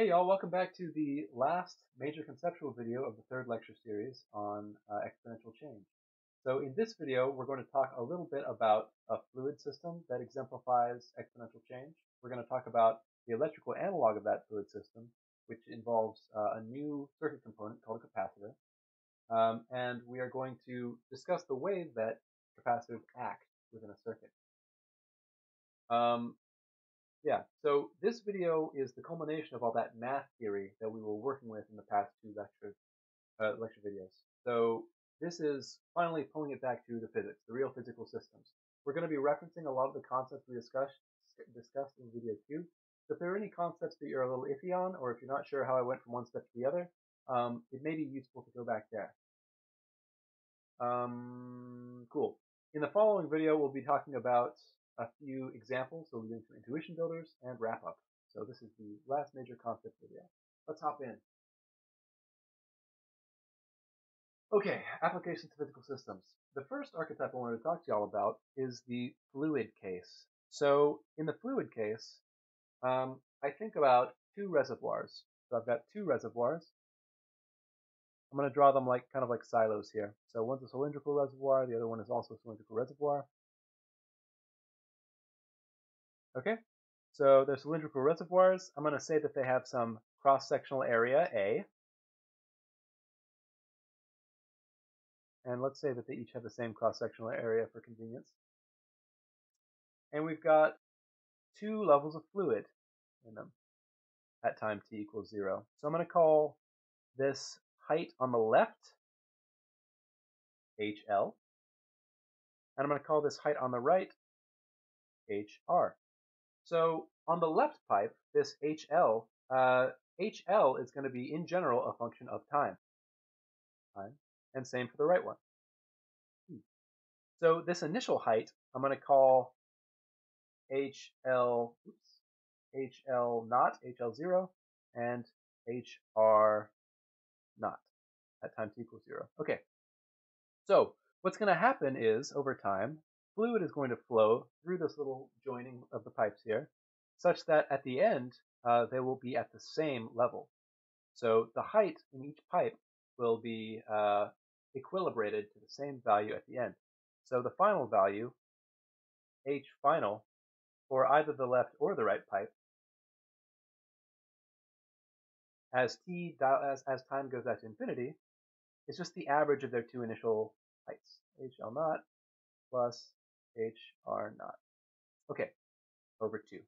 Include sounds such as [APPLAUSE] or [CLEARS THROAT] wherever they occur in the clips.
Hey y'all, welcome back to the last major conceptual video of the third lecture series on uh, exponential change. So in this video, we're going to talk a little bit about a fluid system that exemplifies exponential change. We're going to talk about the electrical analog of that fluid system, which involves uh, a new circuit component called a capacitor. Um, and we are going to discuss the way that capacitors act within a circuit. Um, yeah, so this video is the culmination of all that math theory that we were working with in the past two lecture, uh, lecture videos. So this is finally pulling it back to the physics, the real physical systems. We're going to be referencing a lot of the concepts we discussed, discussed in video two. So if there are any concepts that you're a little iffy on, or if you're not sure how I went from one step to the other, um, it may be useful to go back there. Um, cool. In the following video, we'll be talking about a few examples, so we'll get into intuition builders and wrap up. So this is the last major concept video. Let's hop in. Okay, applications to physical systems. The first archetype I wanted to talk to y'all about is the fluid case. So in the fluid case, um, I think about two reservoirs. So I've got two reservoirs. I'm going to draw them like kind of like silos here. So one's a cylindrical reservoir, the other one is also a cylindrical reservoir. Okay, so they're cylindrical reservoirs. I'm going to say that they have some cross-sectional area A. And let's say that they each have the same cross-sectional area for convenience. And we've got two levels of fluid in them at time t equals zero. So I'm going to call this height on the left HL. And I'm going to call this height on the right HR. So on the left pipe, this HL, uh, HL is going to be in general a function of time. Time. And same for the right one. Hmm. So this initial height, I'm going to call HL, oops, HL naught, HL0, and HR naught at time t equals zero. Okay. So what's going to happen is over time, fluid is going to flow through this little joining of the pipes here, such that at the end, uh, they will be at the same level. So the height in each pipe will be uh, equilibrated to the same value at the end. So the final value, H final, for either the left or the right pipe, as t as, as time goes out to infinity, is just the average of their two initial heights, HL naught plus HR naught. Okay, over 2.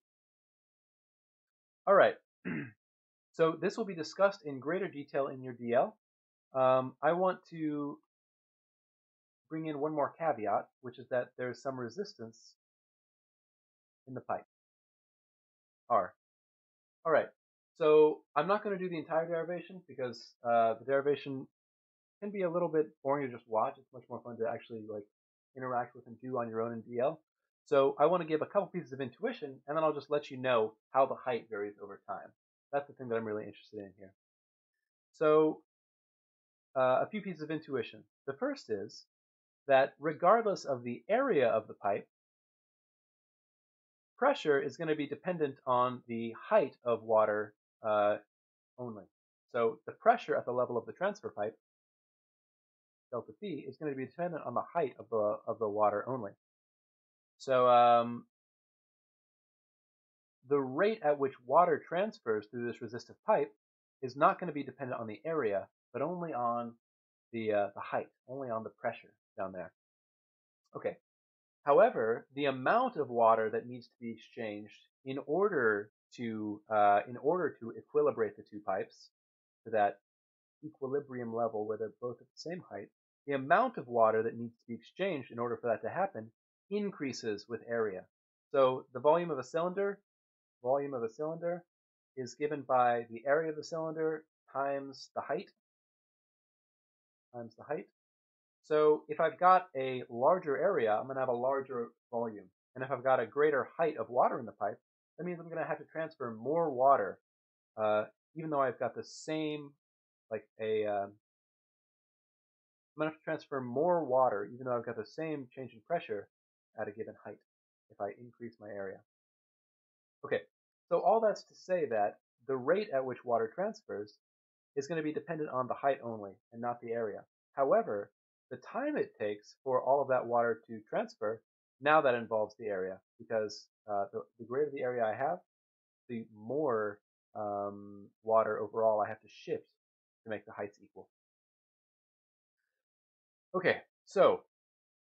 All right, [CLEARS THROAT] so this will be discussed in greater detail in your DL. Um, I want to bring in one more caveat, which is that there's some resistance in the pipe. R. All right, so I'm not going to do the entire derivation because uh, the derivation can be a little bit boring to just watch. It's much more fun to actually like interact with and do on your own in DL. So I want to give a couple pieces of intuition, and then I'll just let you know how the height varies over time. That's the thing that I'm really interested in here. So uh, a few pieces of intuition. The first is that regardless of the area of the pipe, pressure is going to be dependent on the height of water uh, only. So the pressure at the level of the transfer pipe delta P is going to be dependent on the height of the of the water only. So um, the rate at which water transfers through this resistive pipe is not going to be dependent on the area, but only on the uh, the height, only on the pressure down there. Okay. However, the amount of water that needs to be exchanged in order to uh, in order to equilibrate the two pipes to that equilibrium level where they're both at the same height the amount of water that needs to be exchanged in order for that to happen increases with area. So the volume of a cylinder, volume of a cylinder is given by the area of the cylinder times the height, times the height. So if I've got a larger area, I'm going to have a larger volume. And if I've got a greater height of water in the pipe, that means I'm going to have to transfer more water, uh, even though I've got the same, like a, uh, I'm going to have to transfer more water, even though I've got the same change in pressure at a given height if I increase my area. Okay, so all that's to say that the rate at which water transfers is going to be dependent on the height only and not the area. However, the time it takes for all of that water to transfer, now that involves the area because uh, the, the, greater the area I have, the more um, water overall I have to shift to make the heights equal. Okay, so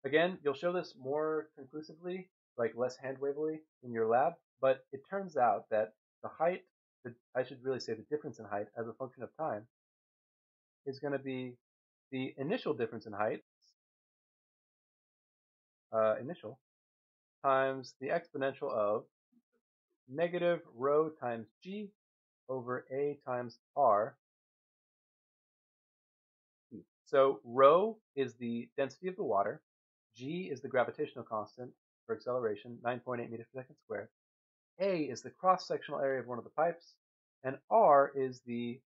again, you'll show this more conclusively, like less hand wavily in your lab, but it turns out that the height, the, I should really say the difference in height as a function of time, is going to be the initial difference in height, uh, initial, times the exponential of negative rho times g over a times r. So rho is the density of the water, g is the gravitational constant for acceleration, 9.8 meters per second squared, a is the cross-sectional area of one of the pipes, and r is the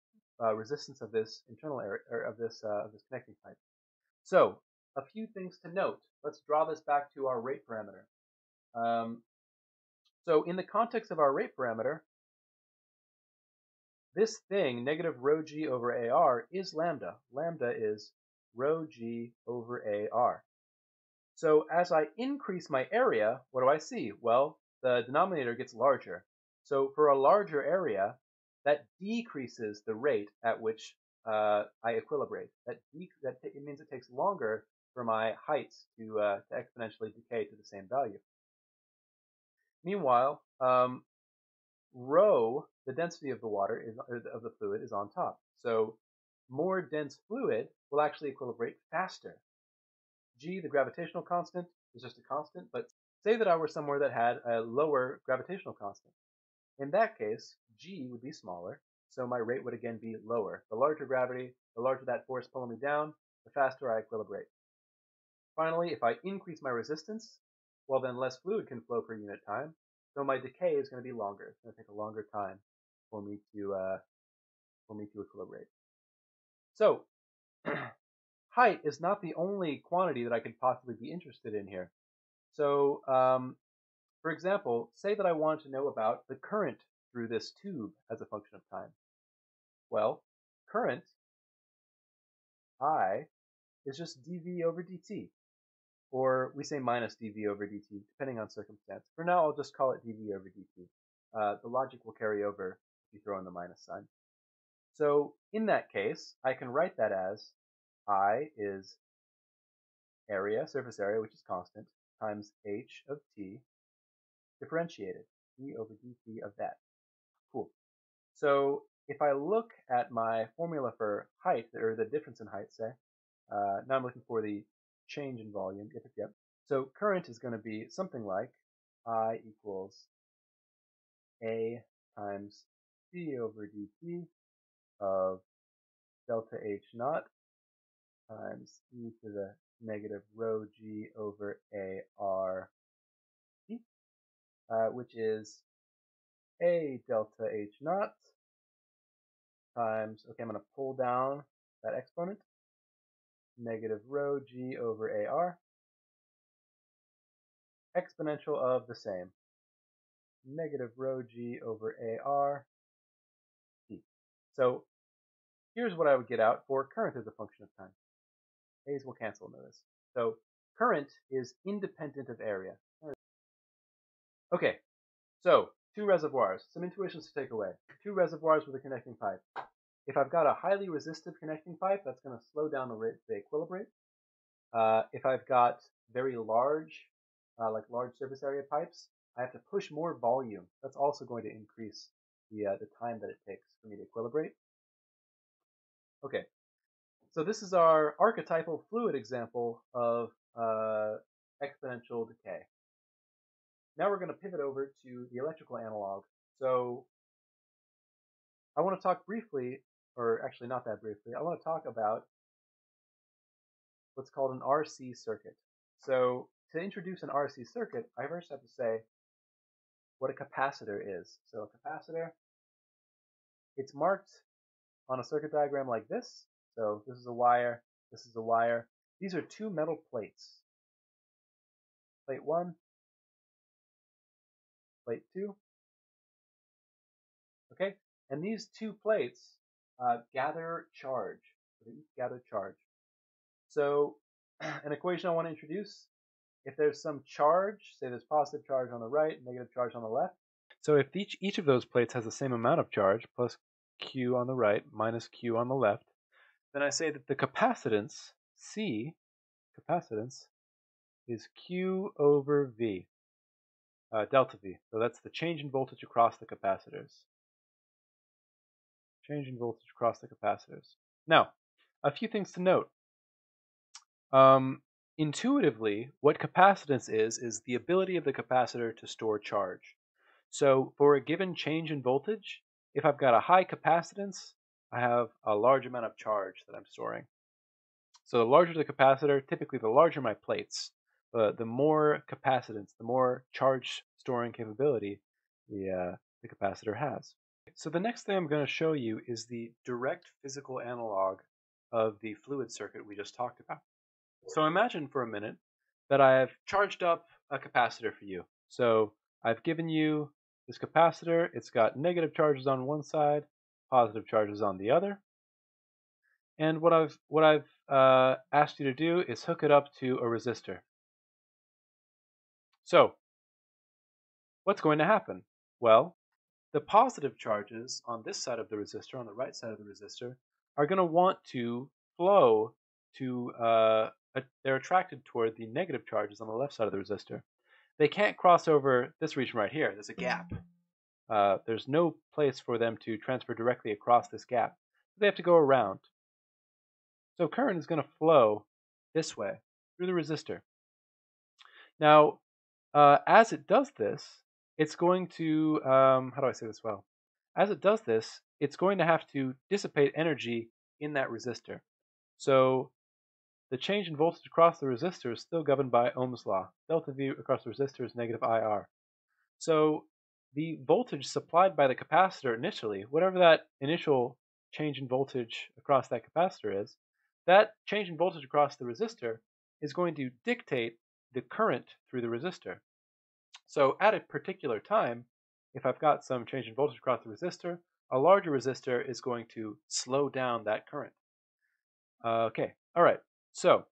uh, resistance of this internal area or of this uh, of this connecting pipe. So a few things to note. Let's draw this back to our rate parameter. Um, so in the context of our rate parameter, this thing, negative rho g over ar, is lambda. Lambda is rho g over ar. So as I increase my area, what do I see? Well, the denominator gets larger. So for a larger area, that decreases the rate at which uh, I equilibrate. That, that it means it takes longer for my heights to, uh, to exponentially decay to the same value. Meanwhile, um, rho, the density of the water is of the fluid, is on top. So more dense fluid will actually equilibrate faster. G, the gravitational constant, is just a constant, but say that I were somewhere that had a lower gravitational constant. In that case, G would be smaller, so my rate would again be lower. The larger gravity, the larger that force pulling me down, the faster I equilibrate. Finally, if I increase my resistance, well then less fluid can flow per unit time, so my decay is going to be longer. It's going to take a longer time for me to uh, for me to equilibrate. So [CLEARS THROAT] height is not the only quantity that I could possibly be interested in here. So um, for example, say that I wanted to know about the current through this tube as a function of time. Well, current, I, is just dV over dt. Or we say minus dV over dt, depending on circumstance. For now, I'll just call it dV over dt. Uh, the logic will carry over if you throw in the minus sign. So in that case, I can write that as I is area, surface area, which is constant, times h of t differentiated, d over dt of that. Cool. So if I look at my formula for height, or the difference in height, say, uh, now I'm looking for the change in volume. Yep, yep. So current is going to be something like I equals A times d over dt of delta H naught times e to the negative rho g over a r t, uh, which is a delta H naught times, okay, I'm going to pull down that exponent, negative rho g over AR, exponential of the same, negative rho g over AR t. So here's what I would get out for current as a function of time. A's will cancel notice. So current is independent of area. Okay, so two reservoirs, some intuitions to take away. Two reservoirs with a connecting pipe. If I've got a highly resistive connecting pipe, that's going to slow down the rate equilibrate. Uh, if I've got very large, uh, like large surface area pipes, I have to push more volume. That's also going to increase the, uh, the time that it takes for me to equilibrate. Okay, so this is our archetypal fluid example of uh, exponential decay. Now we're going to pivot over to the electrical analog. So I want to talk briefly, or actually not that briefly, I want to talk about what's called an RC circuit. So to introduce an RC circuit, I first have to say what a capacitor is. So a capacitor, it's marked on a circuit diagram like this. So this is a wire, this is a wire. These are two metal plates. Plate 1 plate 2. Okay, And these two plates uh, gather charge. Gather charge. So [CLEARS THROAT] an equation I want to introduce, if there's some charge, say there's positive charge on the right, negative charge on the left. So if each, each of those plates has the same amount of charge, plus Q on the right minus Q on the left, then I say that the capacitance, C, capacitance, is Q over V, uh, delta V. So that's the change in voltage across the capacitors. Change in voltage across the capacitors. Now, a few things to note. Um, intuitively, what capacitance is, is the ability of the capacitor to store charge. So for a given change in voltage, if I've got a high capacitance, I have a large amount of charge that I'm storing. So the larger the capacitor, typically the larger my plates, but the more capacitance, the more charge storing capability the, uh, the capacitor has. So the next thing I'm going to show you is the direct physical analog of the fluid circuit we just talked about. So imagine for a minute that I've charged up a capacitor for you. So I've given you this capacitor. It's got negative charges on one side, positive charges on the other. And what I've what I've uh, asked you to do is hook it up to a resistor. So, what's going to happen? Well, the positive charges on this side of the resistor, on the right side of the resistor, are going to want to flow to, uh, they're attracted toward the negative charges on the left side of the resistor. They can't cross over this region right here. There's a gap. Uh, there's no place for them to transfer directly across this gap. They have to go around. So current is going to flow this way through the resistor. Now, uh, as it does this, it's going to, um, how do I say this well? As it does this, it's going to have to dissipate energy in that resistor. So the change in voltage across the resistor is still governed by Ohm's law. Delta V across the resistor is negative IR. So the voltage supplied by the capacitor initially, whatever that initial change in voltage across that capacitor is, that change in voltage across the resistor is going to dictate the current through the resistor. So at a particular time, if I've got some change in voltage across the resistor, a larger resistor is going to slow down that current. Okay, all right. So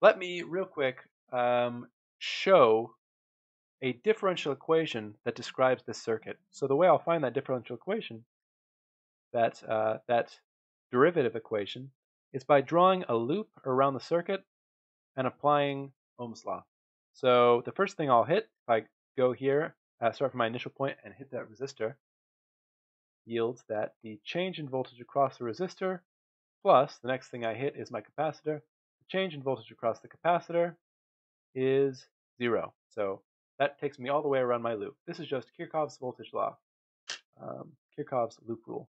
let me real quick um, show a differential equation that describes this circuit. So the way I'll find that differential equation, that, uh, that derivative equation, is by drawing a loop around the circuit and applying Ohm's law. So the first thing I'll hit, if I go here, uh, start from my initial point and hit that resistor, yields that the change in voltage across the resistor plus the next thing I hit is my capacitor. The change in voltage across the capacitor is zero. So that takes me all the way around my loop. This is just Kirchhoff's voltage law, um, Kirchhoff's loop rule.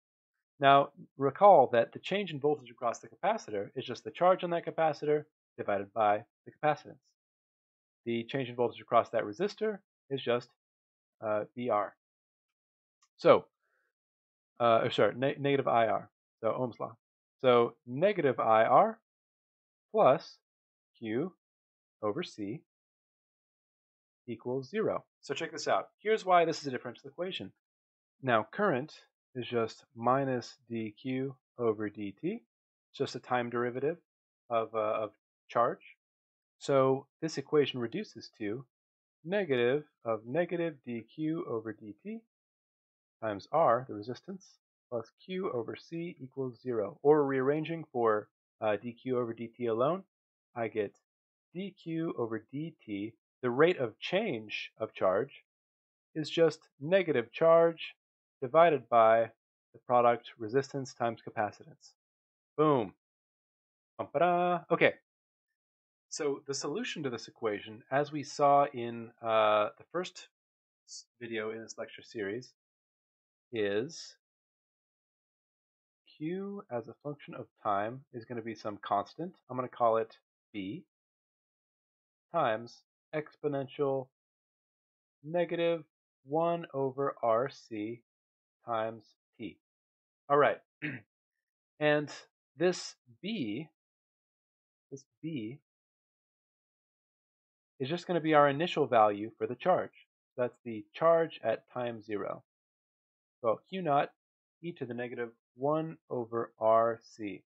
Now, recall that the change in voltage across the capacitor is just the charge on that capacitor divided by the capacitance. The change in voltage across that resistor is just uh, VR. So, uh, or sorry, ne negative IR, so Ohm's law. So negative IR plus Q over C equals zero. So check this out. Here's why this is a differential equation. Now current is just minus dq over dt. It's just a time derivative of, uh, of charge. So this equation reduces to negative of negative dq over dt times r, the resistance, plus q over c equals 0. Or rearranging for uh, dq over dt alone, I get dq over dt, the rate of change of charge, is just negative charge divided by the product resistance times capacitance. Boom. Okay. So the solution to this equation, as we saw in uh, the first video in this lecture series, is q as a function of time is going to be some constant. I'm going to call it b times exponential negative 1 over rc times t. All right. [CLEARS THROAT] and this b, this b is just going to be our initial value for the charge. That's the charge at time zero. So Q naught e to the negative 1 over RC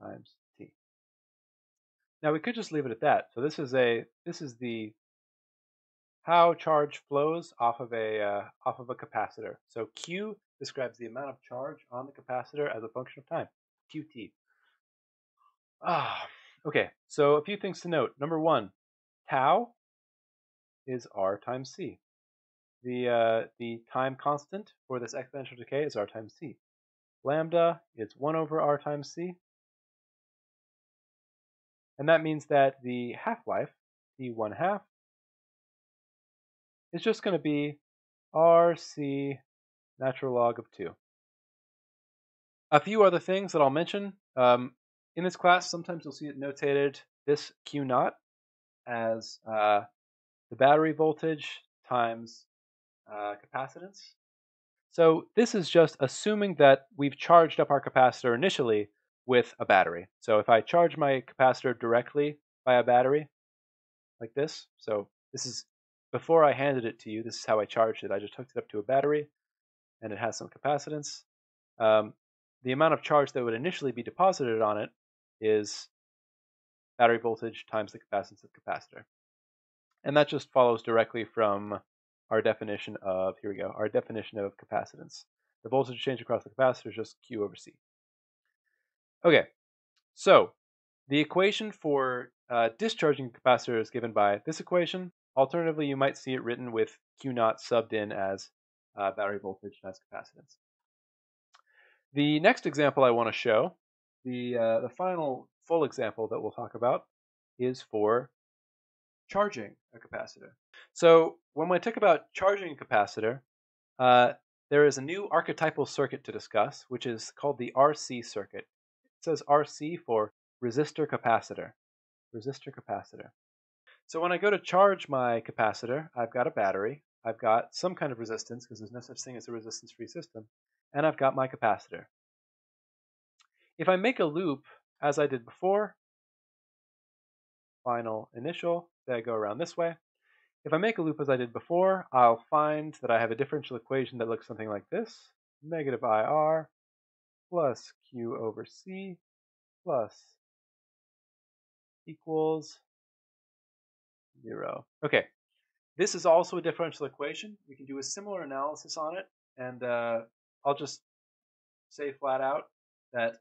times T. Now we could just leave it at that. So this is a this is the how charge flows off of a uh, off of a capacitor. So Q describes the amount of charge on the capacitor as a function of time, Qt. Ah, okay. So a few things to note. Number one, tau is R times C. The uh, the time constant for this exponential decay is R times C. Lambda is 1 over R times C. And that means that the half-life, T1 half, is just going to be RC natural log of 2. A few other things that I'll mention. Um, in this class, sometimes you'll see it notated this Q naught as uh, the battery voltage times uh, capacitance. So this is just assuming that we've charged up our capacitor initially with a battery. So if I charge my capacitor directly by a battery, like this, so this is before I handed it to you, this is how I charged it. I just hooked it up to a battery, and it has some capacitance. Um, the amount of charge that would initially be deposited on it is battery voltage times the capacitance of capacitor. And that just follows directly from our definition of, here we go, our definition of capacitance. The voltage change across the capacitor is just Q over C. Okay, so the equation for uh, discharging capacitor is given by this equation. Alternatively, you might see it written with Q naught subbed in as uh, battery voltage times capacitance. The next example I want to show, the, uh, the final full example that we'll talk about, is for charging a capacitor. So when we talk about charging a capacitor, uh, there is a new archetypal circuit to discuss, which is called the RC circuit. It says RC for resistor capacitor. Resistor capacitor. So when I go to charge my capacitor, I've got a battery, I've got some kind of resistance, because there's no such thing as a resistance-free system, and I've got my capacitor. If I make a loop, as I did before, final initial, say I go around this way, if I make a loop as I did before, I'll find that I have a differential equation that looks something like this. Negative IR plus Q over C plus equals 0. Okay, this is also a differential equation. We can do a similar analysis on it, and uh, I'll just say flat out that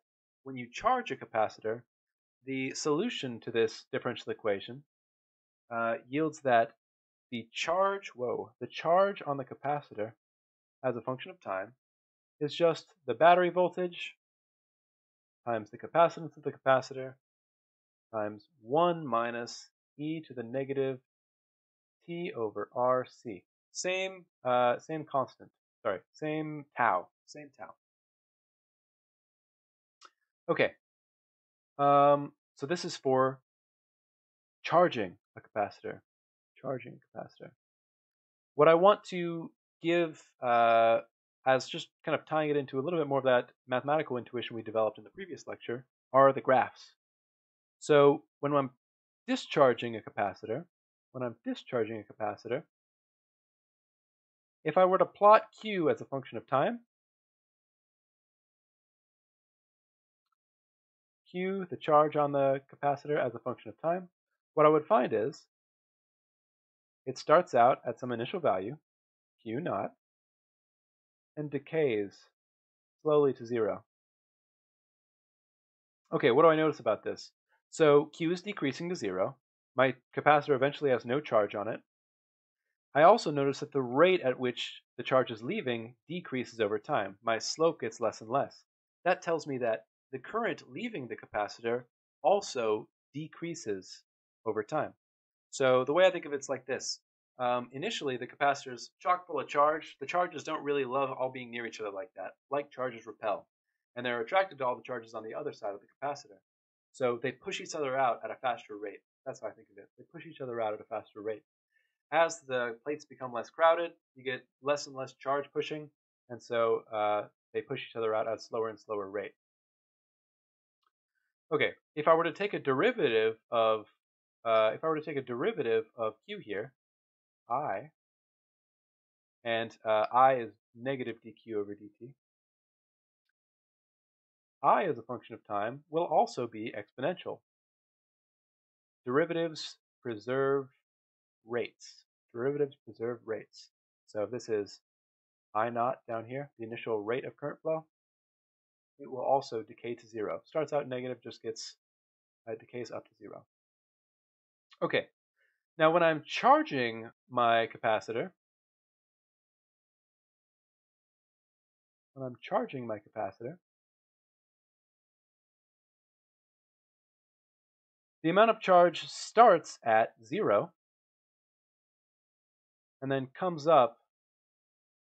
when you charge a capacitor, the solution to this differential equation uh, yields that the charge, whoa, the charge on the capacitor as a function of time is just the battery voltage times the capacitance of the capacitor times 1 minus e to the negative t over rc. Same, uh, same constant. Sorry, same tau. Same tau. Okay. Um, so this is for charging a capacitor charging capacitor. What I want to give uh, as just kind of tying it into a little bit more of that mathematical intuition we developed in the previous lecture are the graphs. So when I'm discharging a capacitor, when I'm discharging a capacitor, if I were to plot Q as a function of time, Q, the charge on the capacitor as a function of time, what I would find is it starts out at some initial value, Q naught, and decays slowly to zero. Okay, what do I notice about this? So Q is decreasing to zero. My capacitor eventually has no charge on it. I also notice that the rate at which the charge is leaving decreases over time. My slope gets less and less. That tells me that the current leaving the capacitor also decreases over time. So the way I think of it's like this. Um, initially, the capacitor is chock full of charge. The charges don't really love all being near each other like that. Like charges repel. And they're attracted to all the charges on the other side of the capacitor. So they push each other out at a faster rate. That's how I think of it. They push each other out at a faster rate. As the plates become less crowded, you get less and less charge pushing, and so uh, they push each other out at a slower and slower rate. Okay, if I were to take a derivative of uh, if I were to take a derivative of q here, i, and uh, I is negative dq over dt. I as a function of time will also be exponential. Derivatives preserve rates. Derivatives preserve rates. So this is I naught down here, the initial rate of current flow, it will also decay to zero. Starts out negative, just gets uh, decays up to zero. Okay, now when I'm charging my capacitor, when I'm charging my capacitor, the amount of charge starts at zero and then comes up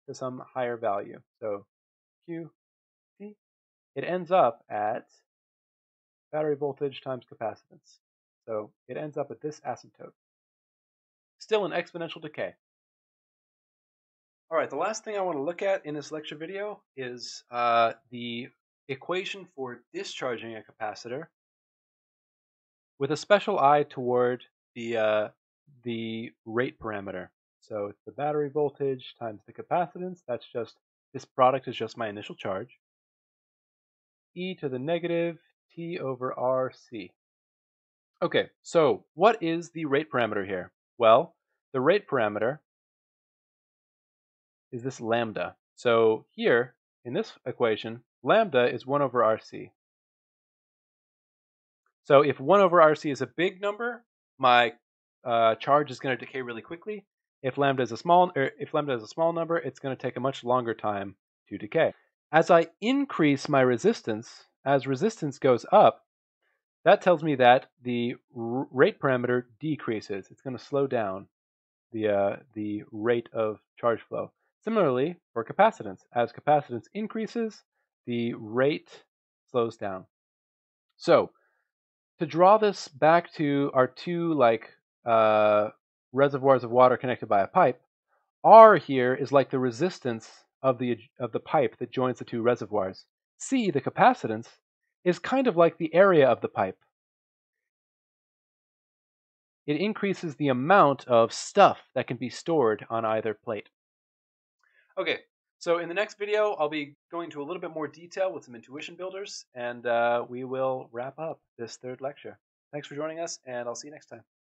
to some higher value. So Q, it ends up at battery voltage times capacitance. So it ends up at this asymptote. Still an exponential decay. All right, the last thing I want to look at in this lecture video is uh, the equation for discharging a capacitor with a special eye toward the, uh, the rate parameter. So it's the battery voltage times the capacitance. That's just, this product is just my initial charge. E to the negative t over rc. Okay, so what is the rate parameter here? Well, the rate parameter is this lambda. So here, in this equation, lambda is 1 over rc. So if 1 over rc is a big number, my uh, charge is going to decay really quickly. If lambda is a small, er, if lambda is a small number, it's going to take a much longer time to decay. As I increase my resistance, as resistance goes up, that tells me that the rate parameter decreases. It's going to slow down the uh, the rate of charge flow. Similarly, for capacitance, as capacitance increases, the rate slows down. So, to draw this back to our two like uh, reservoirs of water connected by a pipe, R here is like the resistance of the, of the pipe that joins the two reservoirs. C, the capacitance, is kind of like the area of the pipe. It increases the amount of stuff that can be stored on either plate. Okay, so in the next video, I'll be going into a little bit more detail with some intuition builders, and uh, we will wrap up this third lecture. Thanks for joining us, and I'll see you next time.